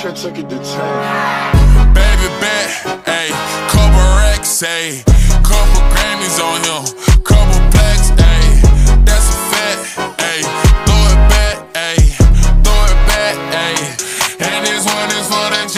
Trent took it to 10. Baby bet, ayy, couple racks, ayy, couple Grammys on him, couple plaques, ayy, that's a fact, ayy, throw it back, ayy, throw it back, ayy, and this one is for that